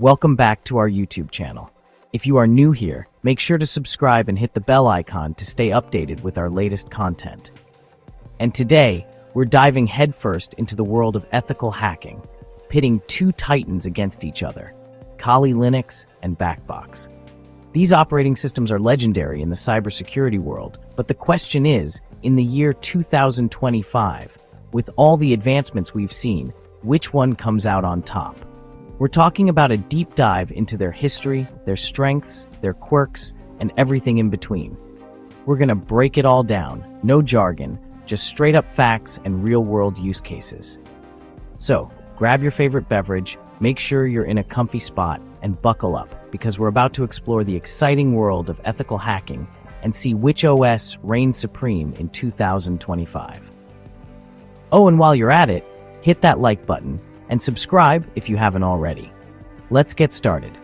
Welcome back to our YouTube channel. If you are new here, make sure to subscribe and hit the bell icon to stay updated with our latest content. And today, we're diving headfirst into the world of ethical hacking, pitting two titans against each other, Kali Linux and Backbox. These operating systems are legendary in the cybersecurity world, but the question is, in the year 2025, with all the advancements we've seen, which one comes out on top? We're talking about a deep dive into their history, their strengths, their quirks, and everything in between. We're going to break it all down, no jargon, just straight up facts and real world use cases. So, grab your favorite beverage, make sure you're in a comfy spot, and buckle up because we're about to explore the exciting world of ethical hacking and see which OS reigns supreme in 2025. Oh, and while you're at it, hit that like button and subscribe if you haven't already. Let's get started.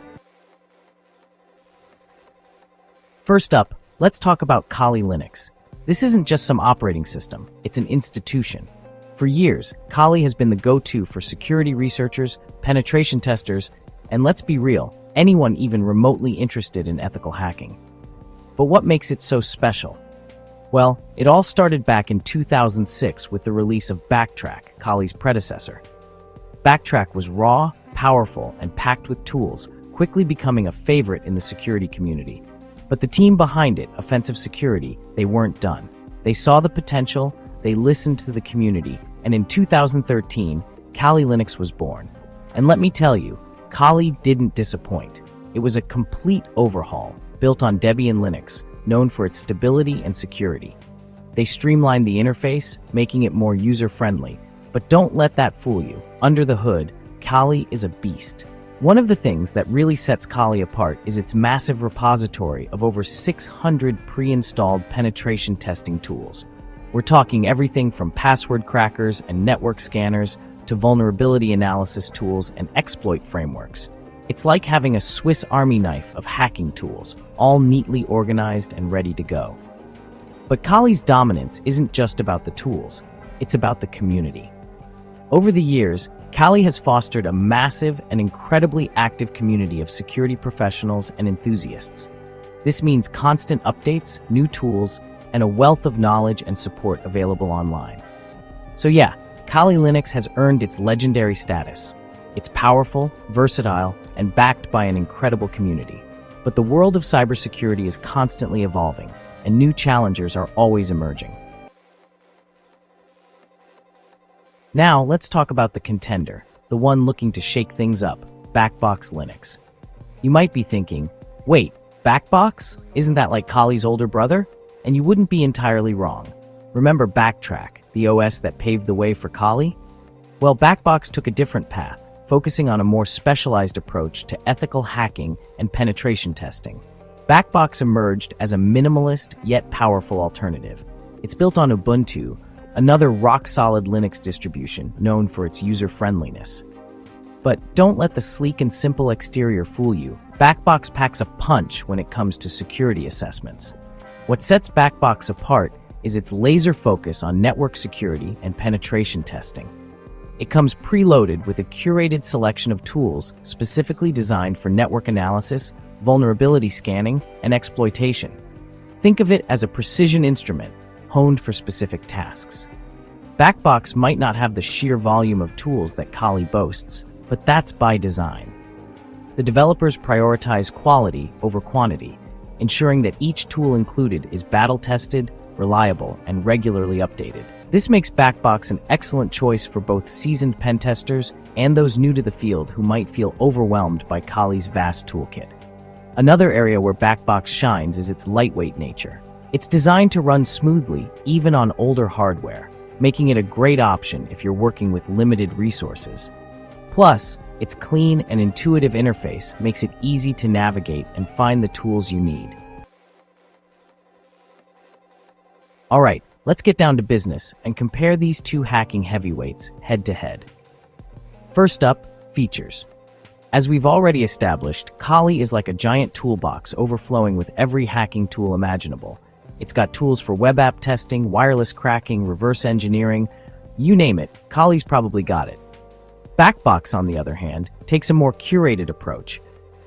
First up, let's talk about Kali Linux. This isn't just some operating system, it's an institution. For years, Kali has been the go-to for security researchers, penetration testers, and let's be real, anyone even remotely interested in ethical hacking. But what makes it so special? Well, it all started back in 2006 with the release of Backtrack, Kali's predecessor. Backtrack was raw, powerful, and packed with tools, quickly becoming a favorite in the security community. But the team behind it, Offensive Security, they weren't done. They saw the potential, they listened to the community, and in 2013, Kali Linux was born. And let me tell you, Kali didn't disappoint. It was a complete overhaul, built on Debian Linux, known for its stability and security. They streamlined the interface, making it more user-friendly. But don't let that fool you. Under the hood, Kali is a beast. One of the things that really sets Kali apart is its massive repository of over 600 pre-installed penetration testing tools. We're talking everything from password crackers and network scanners to vulnerability analysis tools and exploit frameworks. It's like having a Swiss Army knife of hacking tools, all neatly organized and ready to go. But Kali's dominance isn't just about the tools, it's about the community. Over the years, Kali has fostered a massive and incredibly active community of security professionals and enthusiasts. This means constant updates, new tools, and a wealth of knowledge and support available online. So yeah, Kali Linux has earned its legendary status. It's powerful, versatile, and backed by an incredible community. But the world of cybersecurity is constantly evolving, and new challengers are always emerging. Now, let's talk about the contender, the one looking to shake things up, Backbox Linux. You might be thinking, wait, Backbox? Isn't that like Kali's older brother? And you wouldn't be entirely wrong. Remember Backtrack, the OS that paved the way for Kali? Well, Backbox took a different path, focusing on a more specialized approach to ethical hacking and penetration testing. Backbox emerged as a minimalist yet powerful alternative. It's built on Ubuntu, another rock-solid Linux distribution known for its user-friendliness. But don't let the sleek and simple exterior fool you. Backbox packs a punch when it comes to security assessments. What sets Backbox apart is its laser focus on network security and penetration testing. It comes preloaded with a curated selection of tools specifically designed for network analysis, vulnerability scanning, and exploitation. Think of it as a precision instrument honed for specific tasks. Backbox might not have the sheer volume of tools that Kali boasts, but that's by design. The developers prioritize quality over quantity, ensuring that each tool included is battle-tested, reliable, and regularly updated. This makes Backbox an excellent choice for both seasoned pen testers and those new to the field who might feel overwhelmed by Kali's vast toolkit. Another area where Backbox shines is its lightweight nature. It's designed to run smoothly, even on older hardware, making it a great option if you're working with limited resources. Plus, its clean and intuitive interface makes it easy to navigate and find the tools you need. Alright, let's get down to business and compare these two hacking heavyweights head to head. First up, features. As we've already established, Kali is like a giant toolbox overflowing with every hacking tool imaginable, it's got tools for web app testing, wireless cracking, reverse engineering, you name it, Kali's probably got it. Backbox, on the other hand, takes a more curated approach.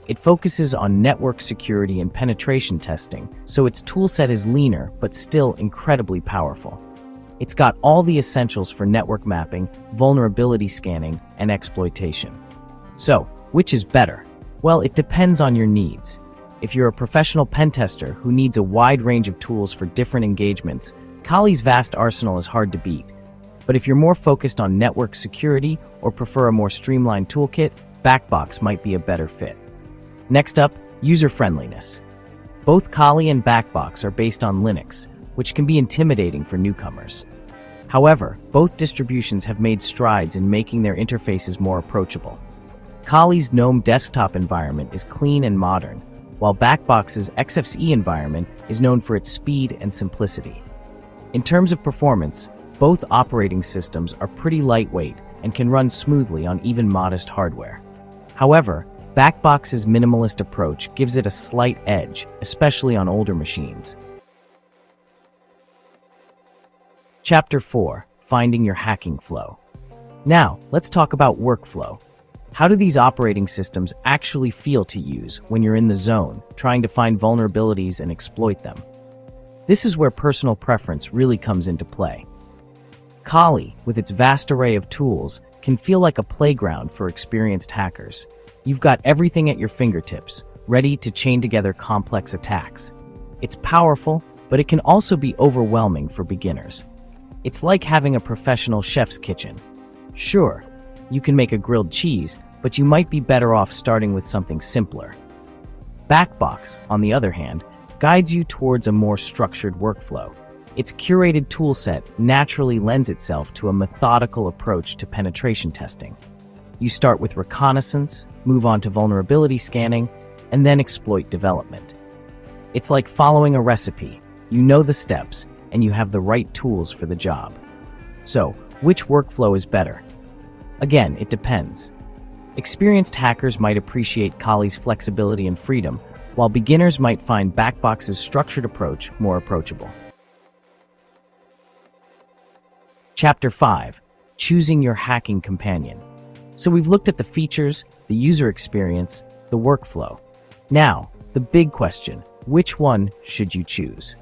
It focuses on network security and penetration testing, so its toolset is leaner but still incredibly powerful. It's got all the essentials for network mapping, vulnerability scanning, and exploitation. So, which is better? Well, it depends on your needs. If you're a professional pen tester who needs a wide range of tools for different engagements, Kali's vast arsenal is hard to beat. But if you're more focused on network security or prefer a more streamlined toolkit, Backbox might be a better fit. Next up, user friendliness. Both Kali and Backbox are based on Linux, which can be intimidating for newcomers. However, both distributions have made strides in making their interfaces more approachable. Kali's GNOME desktop environment is clean and modern, while Backbox's XFCE environment is known for its speed and simplicity. In terms of performance, both operating systems are pretty lightweight and can run smoothly on even modest hardware. However, Backbox's minimalist approach gives it a slight edge, especially on older machines. Chapter 4 Finding Your Hacking Flow. Now, let's talk about workflow. How do these operating systems actually feel to use when you're in the zone, trying to find vulnerabilities and exploit them? This is where personal preference really comes into play. Kali, with its vast array of tools, can feel like a playground for experienced hackers. You've got everything at your fingertips, ready to chain together complex attacks. It's powerful, but it can also be overwhelming for beginners. It's like having a professional chef's kitchen. Sure, you can make a grilled cheese, but you might be better off starting with something simpler. Backbox, on the other hand, guides you towards a more structured workflow. Its curated toolset naturally lends itself to a methodical approach to penetration testing. You start with reconnaissance, move on to vulnerability scanning, and then exploit development. It's like following a recipe. You know the steps, and you have the right tools for the job. So, which workflow is better? Again, it depends. Experienced hackers might appreciate Kali's flexibility and freedom, while beginners might find Backbox's structured approach more approachable. Chapter 5 Choosing Your Hacking Companion. So we've looked at the features, the user experience, the workflow. Now, the big question which one should you choose?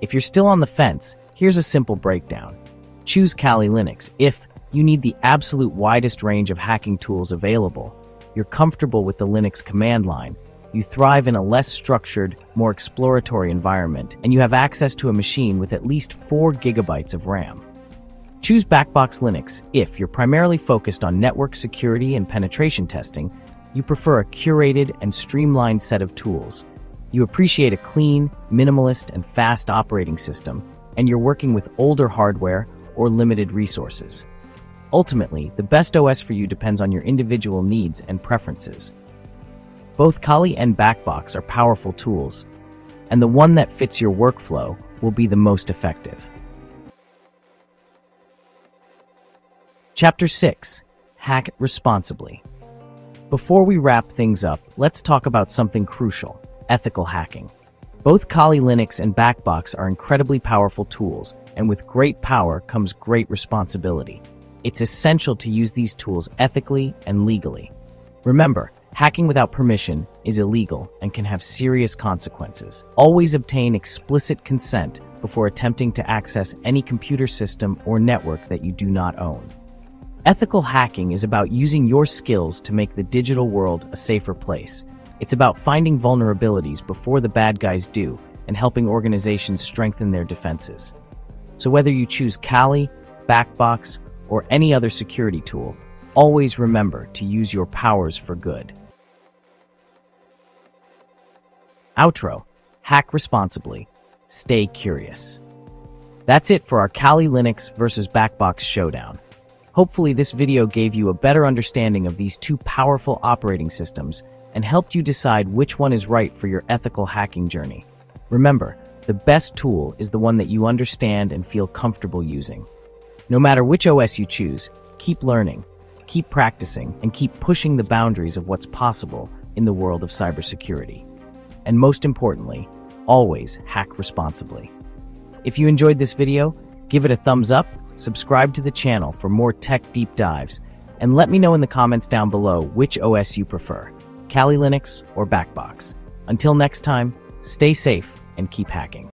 If you're still on the fence, here's a simple breakdown. Choose Kali Linux if you need the absolute widest range of hacking tools available, you're comfortable with the Linux command line, you thrive in a less structured, more exploratory environment, and you have access to a machine with at least 4 gigabytes of RAM. Choose Backbox Linux if you're primarily focused on network security and penetration testing, you prefer a curated and streamlined set of tools, you appreciate a clean, minimalist, and fast operating system, and you're working with older hardware or limited resources. Ultimately, the best OS for you depends on your individual needs and preferences. Both Kali and Backbox are powerful tools, and the one that fits your workflow will be the most effective. Chapter 6 Hack Responsibly. Before we wrap things up, let's talk about something crucial ethical hacking. Both Kali Linux and Backbox are incredibly powerful tools, and with great power comes great responsibility. It's essential to use these tools ethically and legally. Remember, hacking without permission is illegal and can have serious consequences. Always obtain explicit consent before attempting to access any computer system or network that you do not own. Ethical hacking is about using your skills to make the digital world a safer place. It's about finding vulnerabilities before the bad guys do and helping organizations strengthen their defenses. So whether you choose Kali, Backbox, or any other security tool, always remember to use your powers for good. Outro. Hack responsibly. Stay curious. That's it for our Kali Linux versus Backbox showdown. Hopefully this video gave you a better understanding of these two powerful operating systems and helped you decide which one is right for your ethical hacking journey. Remember, the best tool is the one that you understand and feel comfortable using. No matter which OS you choose, keep learning, keep practicing, and keep pushing the boundaries of what's possible in the world of cybersecurity. And most importantly, always hack responsibly. If you enjoyed this video, give it a thumbs up, subscribe to the channel for more tech deep dives, And let me know in the comments down below which OS you prefer, Kali Linux or Backbox. Until next time, stay safe and keep hacking.